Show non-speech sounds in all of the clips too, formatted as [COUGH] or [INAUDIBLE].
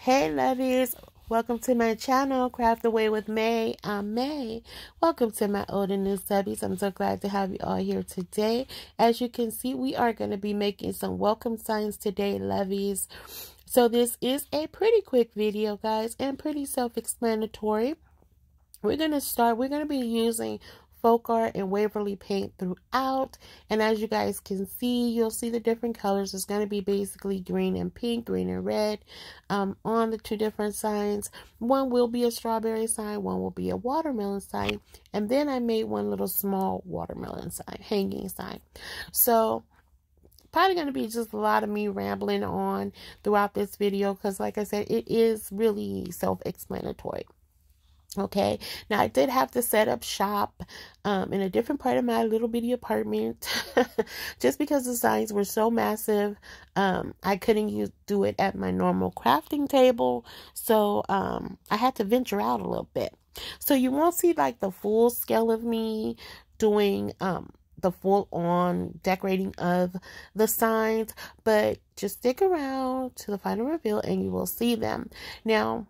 Hey, lovies. Welcome to my channel, Craft Away with Mae. I'm Mae. Welcome to my old and new subbies. I'm so glad to have you all here today. As you can see, we are going to be making some welcome signs today, lovies. So this is a pretty quick video, guys, and pretty self-explanatory. We're going to start, we're going to be using FolkArt and Waverly paint throughout. And as you guys can see, you'll see the different colors. It's going to be basically green and pink, green and red um, on the two different signs. One will be a strawberry sign, one will be a watermelon sign. And then I made one little small watermelon sign, hanging sign. So probably going to be just a lot of me rambling on throughout this video because like I said, it is really self-explanatory. Okay, now I did have to set up shop um, in a different part of my little bitty apartment [LAUGHS] just because the signs were so massive. Um, I couldn't use, do it at my normal crafting table, so um, I had to venture out a little bit. So you won't see like the full scale of me doing um, the full on decorating of the signs, but just stick around to the final reveal and you will see them. Now,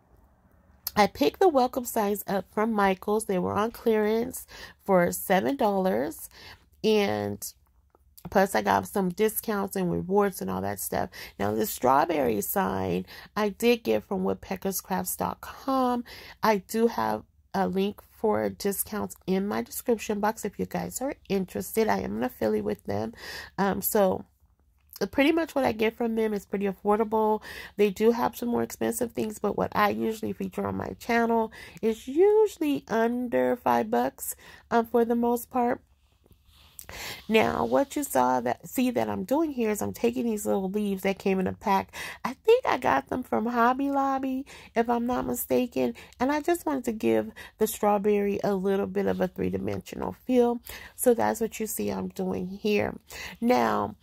I picked the welcome signs up from Michael's. They were on clearance for $7. And plus I got some discounts and rewards and all that stuff. Now the strawberry sign I did get from woodpeckerscrafts.com. I do have a link for discounts in my description box if you guys are interested. I am an affiliate with them. Um, so pretty much what I get from them is pretty affordable. They do have some more expensive things, but what I usually feature on my channel is usually under five bucks um, for the most part. Now, what you saw that see that I'm doing here is I'm taking these little leaves that came in a pack. I think I got them from Hobby Lobby, if I'm not mistaken. And I just wanted to give the strawberry a little bit of a three-dimensional feel. So that's what you see I'm doing here. Now,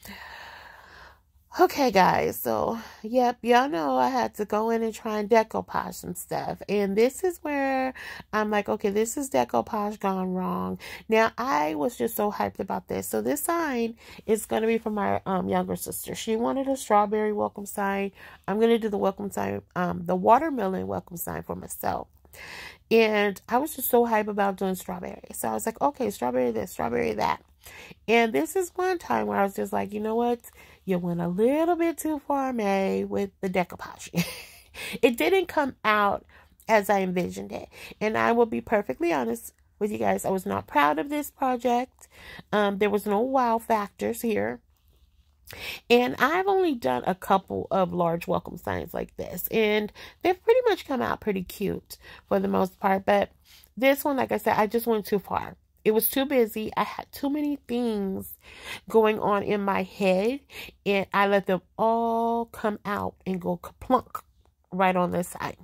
Okay, guys, so yep, y'all know I had to go in and try and decoupage some stuff. And this is where I'm like, okay, this is decoupage gone wrong. Now, I was just so hyped about this. So, this sign is going to be for my um, younger sister. She wanted a strawberry welcome sign. I'm going to do the welcome sign, um, the watermelon welcome sign for myself. And I was just so hyped about doing strawberry. So, I was like, okay, strawberry this, strawberry that. And this is one time where I was just like, you know what? You went a little bit too far, Mae, with the decoupage. [LAUGHS] it didn't come out as I envisioned it. And I will be perfectly honest with you guys. I was not proud of this project. Um, there was no wow factors here. And I've only done a couple of large welcome signs like this. And they've pretty much come out pretty cute for the most part. But this one, like I said, I just went too far. It was too busy. I had too many things going on in my head, and I let them all come out and go plunk right on the side.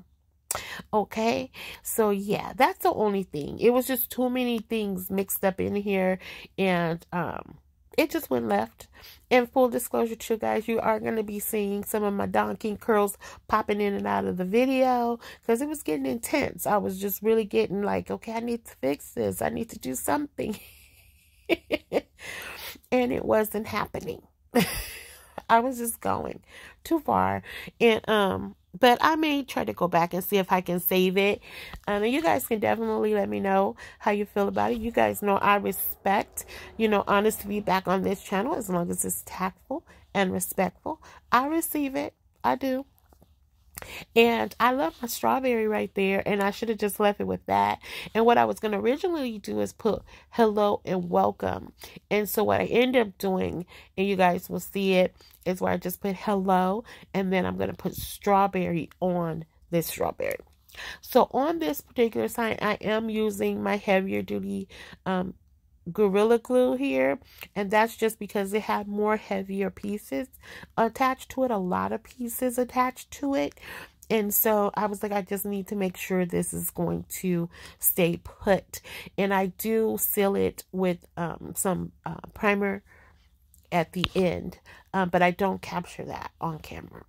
Okay, so yeah, that's the only thing. It was just too many things mixed up in here, and um, it just went left. And full disclosure to you guys, you are going to be seeing some of my donkey curls popping in and out of the video because it was getting intense. I was just really getting like, okay, I need to fix this. I need to do something. [LAUGHS] and it wasn't happening. [LAUGHS] I was just going too far. And um but I may try to go back and see if I can save it. Um, and you guys can definitely let me know how you feel about it. You guys know I respect, you know, honest feedback on this channel as long as it's tactful and respectful. I receive it. I do. And I love my strawberry right there. And I should have just left it with that. And what I was going to originally do is put hello and welcome. And so what I end up doing, and you guys will see it, is where I just put hello. And then I'm going to put strawberry on this strawberry. So on this particular sign, I am using my heavier duty um, Gorilla Glue here. And that's just because it had more heavier pieces attached to it. A lot of pieces attached to it. And so I was like, I just need to make sure this is going to stay put. And I do seal it with um, some uh, primer at the end. Um, but I don't capture that on camera.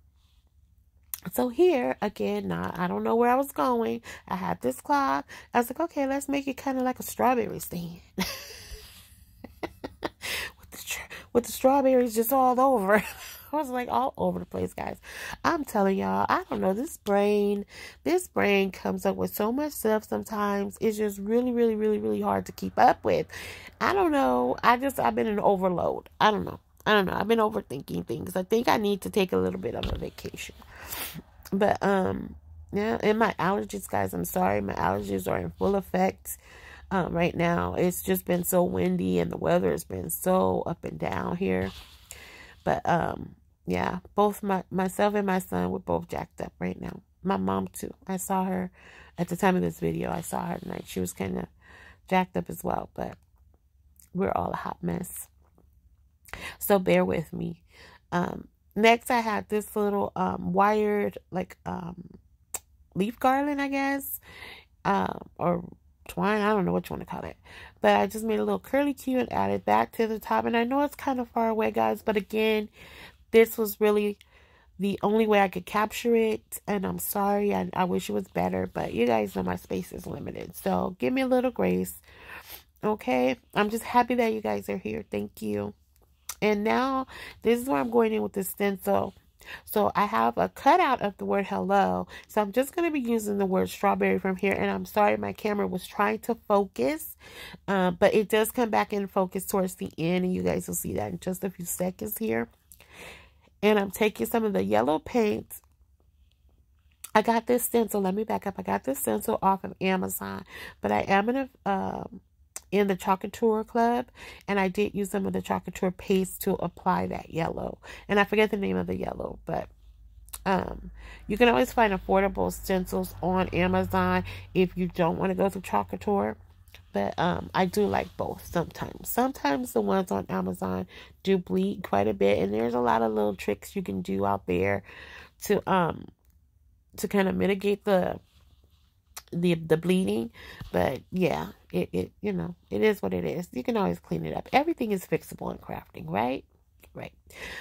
So here, again, now, I don't know where I was going. I had this cloth. I was like, okay, let's make it kind of like a strawberry stand. [LAUGHS] with the with the strawberries just all over. [LAUGHS] I was like all over the place, guys. I'm telling y'all, I don't know. This brain, this brain comes up with so much stuff sometimes. It's just really, really, really, really hard to keep up with. I don't know. I just, I've been in overload. I don't know. I don't know. I've been overthinking things. I think I need to take a little bit of a vacation. But, um, yeah, and my allergies, guys, I'm sorry. My allergies are in full effect um, right now. It's just been so windy and the weather has been so up and down here. But um, yeah, both my myself and my son we're both jacked up right now. My mom too. I saw her at the time of this video. I saw her tonight. She was kind of jacked up as well, but we're all a hot mess. So bear with me. Um, next, I had this little um, wired like um, leaf garland, I guess, um, or twine. I don't know what you want to call it. But I just made a little curly cue and added that to the top. And I know it's kind of far away, guys. But again, this was really the only way I could capture it. And I'm sorry. I, I wish it was better. But you guys know my space is limited. So give me a little grace. Okay. I'm just happy that you guys are here. Thank you. And now this is where I'm going in with the stencil. So I have a cutout of the word hello. So I'm just going to be using the word strawberry from here. And I'm sorry my camera was trying to focus. Uh, but it does come back in focus towards the end. And you guys will see that in just a few seconds here. And I'm taking some of the yellow paint. I got this stencil. Let me back up. I got this stencil off of Amazon. But I am going to... Um, in the Chalk Couture Club, and I did use some of the Chalk Couture paste to apply that yellow. And I forget the name of the yellow, but um, you can always find affordable stencils on Amazon if you don't want to go through Chalk Couture. But um, I do like both sometimes. Sometimes the ones on Amazon do bleed quite a bit, and there's a lot of little tricks you can do out there to um to kind of mitigate the the the bleeding. But yeah, it, it you know, it is what it is. You can always clean it up. Everything is fixable in crafting, right? Right.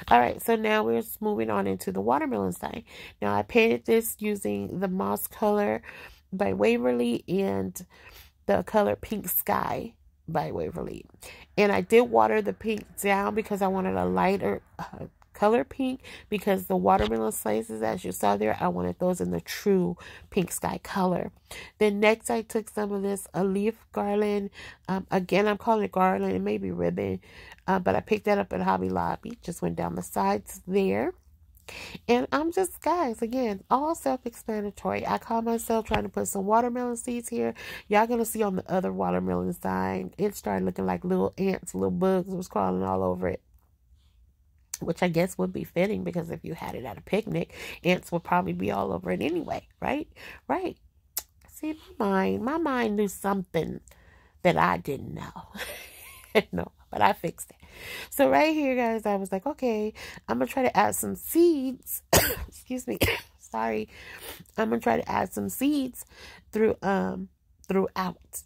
All right. So now we're moving on into the watermelon side. Now I painted this using the moss color by Waverly and the color Pink Sky by Waverly. And I did water the pink down because I wanted a lighter uh, color pink because the watermelon slices, as you saw there, I wanted those in the true pink sky color. Then next I took some of this a leaf garland. Um, again, I'm calling it garland. It may be ribbon, uh, but I picked that up at Hobby Lobby. Just went down the sides there. And I'm just, guys, again, all self-explanatory. I call myself trying to put some watermelon seeds here. Y'all to see on the other watermelon side, it started looking like little ants, little bugs was crawling all over it which I guess would be fitting because if you had it at a picnic, ants would probably be all over it anyway, right? Right. See, my mind, my mind knew something that I didn't know. [LAUGHS] no, but I fixed it. So right here, guys, I was like, okay, I'm going to try to add some seeds. [COUGHS] Excuse me. [COUGHS] Sorry. I'm going to try to add some seeds through, um, throughout.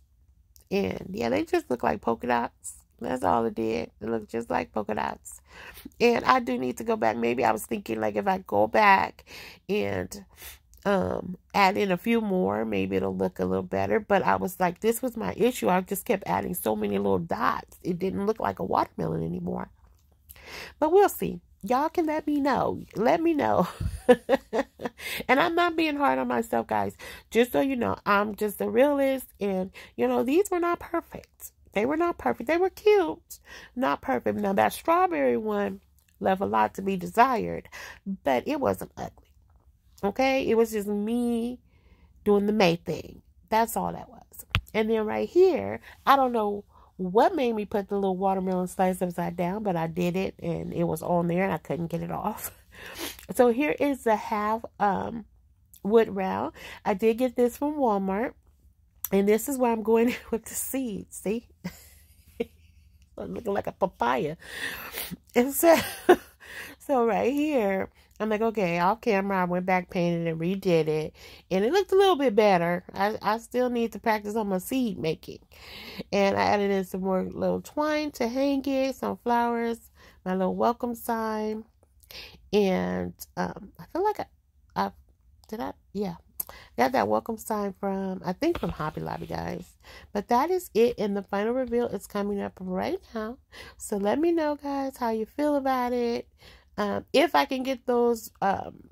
And yeah, they just look like polka dots. That's all it did. It looked just like polka dots. And I do need to go back. Maybe I was thinking like if I go back and um add in a few more, maybe it'll look a little better. But I was like, this was my issue. I just kept adding so many little dots. It didn't look like a watermelon anymore. But we'll see. Y'all can let me know. Let me know. [LAUGHS] and I'm not being hard on myself, guys. Just so you know, I'm just a realist. And, you know, these were not perfect. They were not perfect. They were cute, not perfect. Now, that strawberry one left a lot to be desired, but it wasn't ugly. Okay? It was just me doing the Mae thing. That's all that was. And then right here, I don't know what made me put the little watermelon slice upside down, but I did it and it was on there and I couldn't get it off. [LAUGHS] So here is the half um, wood round. I did get this from Walmart. And this is where I'm going [LAUGHS] with the seeds. See? [LAUGHS] looking like a papaya. And so, [LAUGHS] so right here, I'm like, okay, off camera, I went back, painted and redid it. And it looked a little bit better. I, I still need to practice on my seed making. And I added in some more little twine to hang it, some flowers, my little welcome sign. And um, I feel like I, I did I, yeah, Got that welcome sign from, I think from Hobby Lobby, guys. But that is it. And the final reveal is coming up right now. So let me know, guys, how you feel about it. Um, if I can get those, um,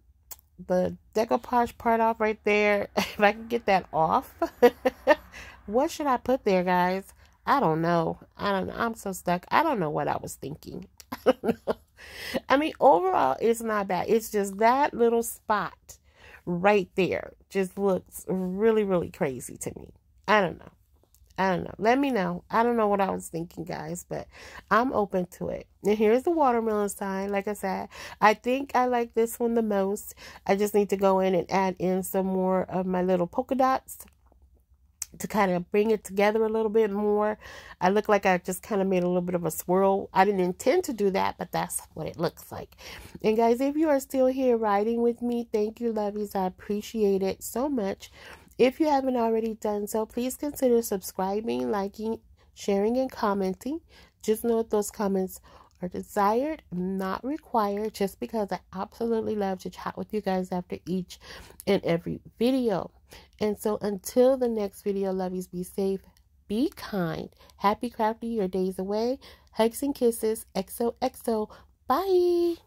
the decoupage part off right there, [LAUGHS] if I can get that off, [LAUGHS] what should I put there, guys? I don't know. I don't know. I'm so stuck. I don't know what I was thinking. I don't know. I mean, overall, it's not bad. It's just that little spot right there just looks really, really crazy to me. I don't know. I don't know. Let me know. I don't know what I was thinking, guys, but I'm open to it. And here's the watermelon sign. Like I said, I think I like this one the most. I just need to go in and add in some more of my little polka dots to kind of bring it together a little bit more. I look like I just kind of made a little bit of a swirl. I didn't intend to do that, but that's what it looks like. And guys, if you are still here riding with me, thank you, lovies. I appreciate it so much. If you haven't already done so, please consider subscribing, liking, sharing, and commenting. Just know those comments are desired, not required, just because I absolutely love to chat with you guys after each and every video. And so until the next video, lovies, be safe, be kind, happy crafty your days away. Hugs and kisses. XOXO. Bye.